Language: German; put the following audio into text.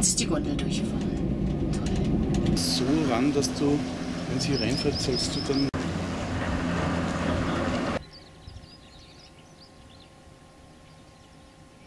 jetzt die Gondel durchfahren. Toll. So ran, dass du, wenn sie reinfährt, sollst du dann